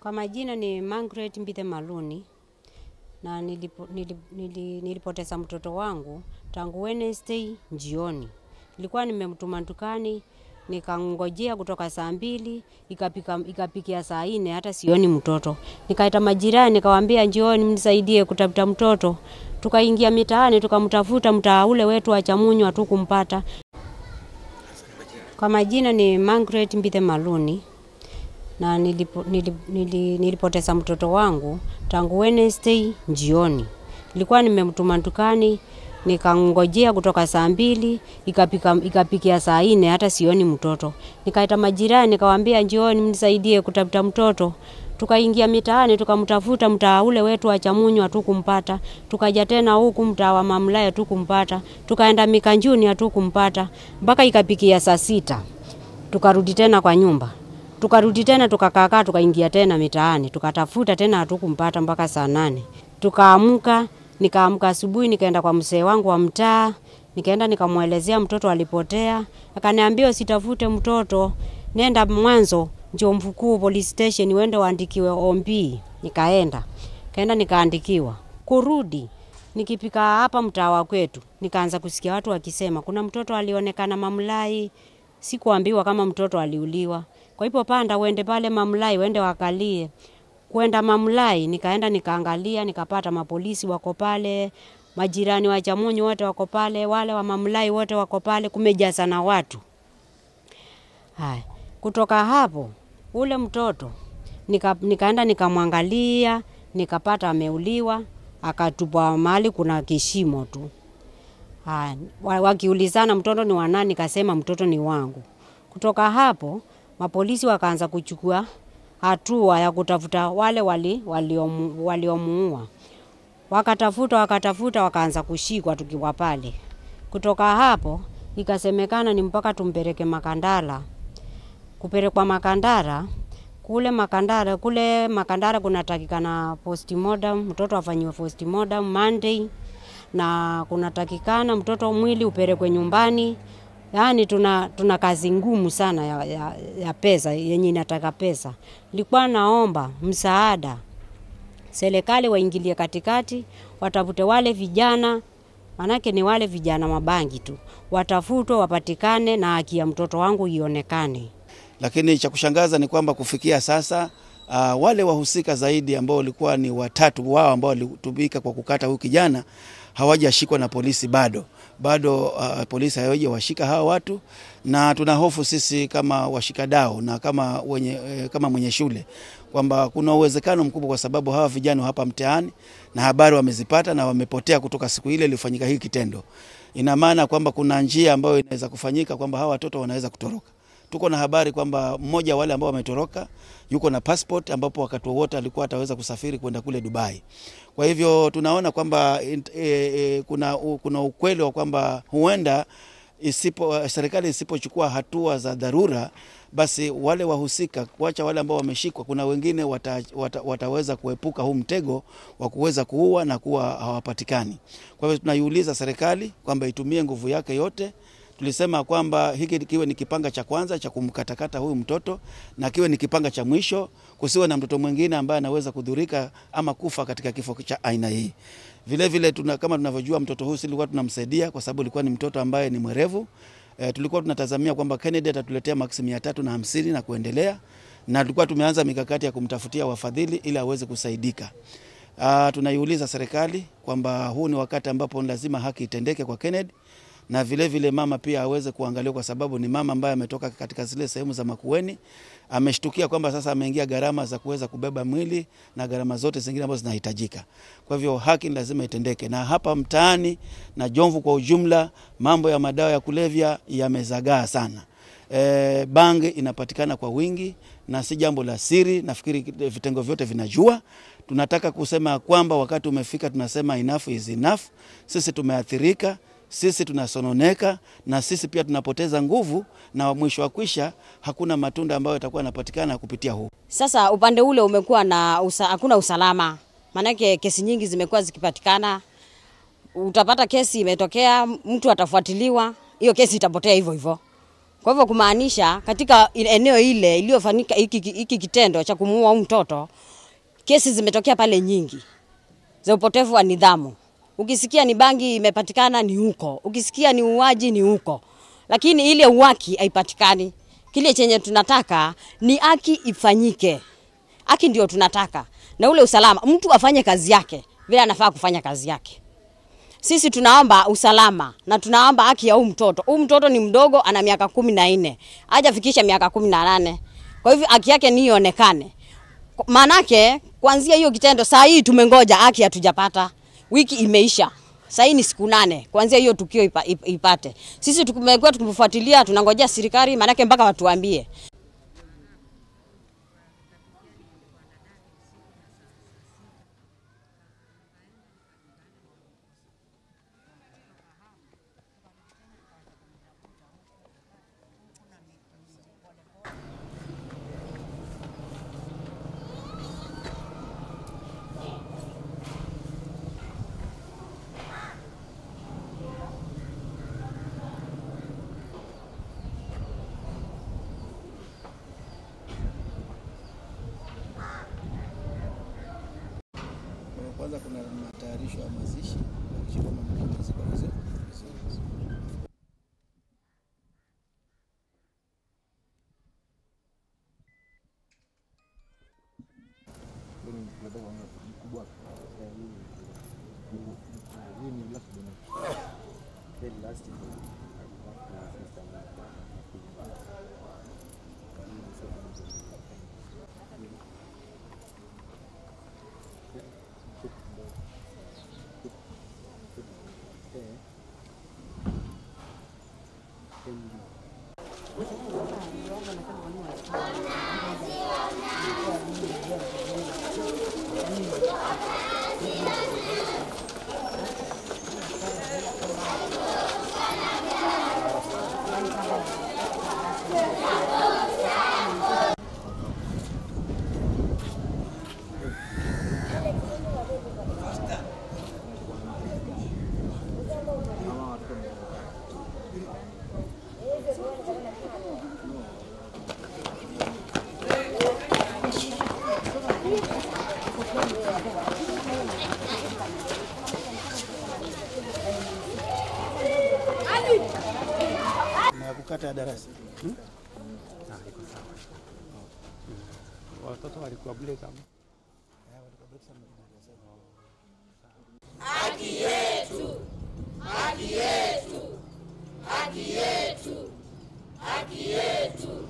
Kwa majina ni Margaret Mbithe Maluni na nilipo, nilip, nilip, nilipoteza mtoto wangu tangu Wednesday jioni. Nilikuwa nimemtuma dukani nikangojea kutoka saa mbili ikapika, ikapikia saa nne hata sioni mtoto. Nikaita majirani nikawaambia njioni mnisaidie kutafuta mtoto. Tukaingia mitaani tukamtafuta mtaa ule wetu wa Chamunywa tu kumpata. Kwa majina ni Margaret Mbithe Maluni na nilipo, nilip, nili, nilipoteza mtoto wangu tangu Wednesday jioni. Nilikuwa nimemtuma dukani nikangojea kutoka saa mbili ikapika, ikapikia saa nne hata sioni mtoto. Nikaita majirani nikawaambia njioni mnisaidie kutafuta mtoto. Tukaingia mitaani tukamtafuta mtaa ule wetu wa Chamunyu hatukumpata. Tukaja tena huku mtaa wa Mamlaya hatukumpata. Tukaenda Mikanjuni hatukumpata mpaka ikapikia saa sita. Tukarudi tena kwa nyumba tukarudi tena tukakaakaa, tukaingia tena mitaani tukatafuta tena, hatukumpata mpaka saa nane. Tukaamka, nikaamka asubuhi, nikaenda kwa mzee wangu wa mtaa, nikaenda nikamwelezea mtoto alipotea. Akaniambia usitafute mtoto, nenda mwanzo njo mfukuu police station, uende waandikiwe ombi. Nikaenda kaenda nikaandikiwa, kurudi nikipika hapa mtaa wa kwetu, nikaanza kusikia watu wakisema kuna mtoto alionekana Mamlai. Sikuambiwa kama mtoto aliuliwa. Kwa hivyo panda uende pale Mamlai uende wakalie. Kwenda Mamlai nikaenda nikaangalia nikapata mapolisi wako pale, majirani wa Chamunyu wote wako pale, wale wa Mamlai wote wako pale, kumejaa sana watu. Haya, kutoka hapo ule mtoto nika, nikaenda nikamwangalia nikapata ameuliwa, akatupwa mahali kuna kishimo tu. Haya, wakiulizana mtoto ni wa nani, nikasema mtoto ni wangu. Kutoka hapo mapolisi wakaanza kuchukua hatua ya kutafuta wale wali waliomuua wali wakatafuta wakatafuta, wakaanza kushikwa tukiwa pale. Kutoka hapo ikasemekana ni mpaka tumpeleke Makandara. Kupelekwa Makandara, kule Makandara, kule Makandara kunatakikana postmortem, mtoto afanyiwe postmortem Monday, na kunatakikana mtoto mwili upelekwe nyumbani Yaani tuna, tuna kazi ngumu sana ya, ya, ya pesa yenye inataka pesa. Nilikuwa naomba msaada, serikali waingilie katikati, watafute wale vijana, manake ni wale vijana mabangi tu, watafutwe wapatikane na haki ya mtoto wangu ionekane. Lakini cha kushangaza ni kwamba kufikia sasa uh, wale wahusika zaidi ambao walikuwa ni watatu wao ambao walitumika kwa kukata huyu kijana hawajashikwa na polisi bado bado uh, polisi hawajawashika hawa watu, na tuna hofu sisi kama washikadau na kama, wenye, eh, kama mwenye shule kwamba kuna uwezekano mkubwa, kwa sababu hawa vijana hapa mtaani na habari wamezipata na wamepotea kutoka siku ile ilifanyika hii kitendo. Ina maana kwamba kuna njia ambayo inaweza kufanyika kwamba hawa watoto wanaweza kutoroka. Tuko na habari kwamba mmoja wale ambao wametoroka yuko na passport ambapo wakati wowote alikuwa ataweza kusafiri kwenda kule Dubai. Kwa hivyo tunaona kwamba e, e, kuna, kuna ukweli wa kwamba huenda isipo serikali isipochukua hatua za dharura, basi wale wahusika, kuacha wale ambao wameshikwa, kuna wengine wata, wata, wataweza kuepuka huu mtego wa kuweza kuua na kuwa hawapatikani. Kwa hivyo tunaiuliza serikali kwamba itumie nguvu yake yote tulisema kwamba hiki kiwe ni kipanga cha kwanza cha kumkatakata huyu mtoto na kiwe ni kipanga cha mwisho, kusiwe na mtoto mwingine ambaye anaweza kudhurika ama kufa katika kifo cha aina hii. Vile vile tuna, kama tunavyojua mtoto huyu silikuwa tunamsaidia kwa sababu ilikuwa ni mtoto ambaye ni mwerevu. E, tulikuwa tunatazamia kwamba Kennedy atatuletea maksi mia tatu na hamsini na kuendelea, na tulikuwa tumeanza mikakati ya kumtafutia wafadhili ili aweze kusaidika. Uh, tunaiuliza serikali kwamba huu ni wakati ambapo lazima haki itendeke kwa Kennedy na vile vile mama pia aweze kuangaliwa kwa sababu ni mama ambaye ametoka katika zile sehemu za Makueni. Ameshtukia kwamba sasa ameingia gharama za kuweza kubeba mwili na gharama zote zingine ambazo zinahitajika. Kwa hivyo haki ni lazima itendeke, na hapa mtaani na Jomvu kwa ujumla, mambo ya madawa ya kulevya yamezagaa sana. E, bangi inapatikana kwa wingi na si jambo la siri, nafikiri vitengo vyote vinajua. Tunataka kusema kwamba wakati umefika, tunasema enough is enough. Sisi tumeathirika sisi tunasononeka na sisi pia tunapoteza nguvu, na mwisho wa kwisha hakuna matunda ambayo yatakuwa yanapatikana kupitia huu. Sasa upande ule umekuwa na usa, hakuna usalama, maanake kesi nyingi zimekuwa zikipatikana. Utapata kesi imetokea, mtu atafuatiliwa, hiyo kesi itapotea hivyo hivyo. Kwa hivyo kumaanisha katika eneo ile iliyofanyika hiki kitendo cha kumuua mtoto, kesi zimetokea pale nyingi za upotevu wa nidhamu. Ukisikia ni bangi imepatikana ni huko, ukisikia ni uwaji ni huko, lakini ile uwaki haipatikani. Kile chenye tunataka ni haki ifanyike, haki ndio tunataka, na ule usalama, mtu afanye kazi yake vile anafaa kufanya kazi yake. Sisi tunaomba usalama na tunaomba haki ya huyu mtoto. Huyu mtoto ni mdogo, ana miaka kumi na nne hajafikisha miaka kumi na nane kwa hivyo haki yake ni ionekane. Maanake kuanzia hiyo kitendo, saa hii tumengoja haki, hatujapata. Wiki imeisha, sasa ni siku nane kuanzia hiyo tukio ipa, ip, ipate. Sisi tumekuwa tukifuatilia, tunangojea serikali, maanake mpaka watuambie. Kwanza kuna matayarisho ya mazishi, kuhakikisha kwamba mwili ziko vizuri vizuri vizuri. Na kukata ya darasa hmm? Ah, hmm? Watoto walikuwa break hapo. Haki yetu, haki yetu, haki yetu, haki yetu.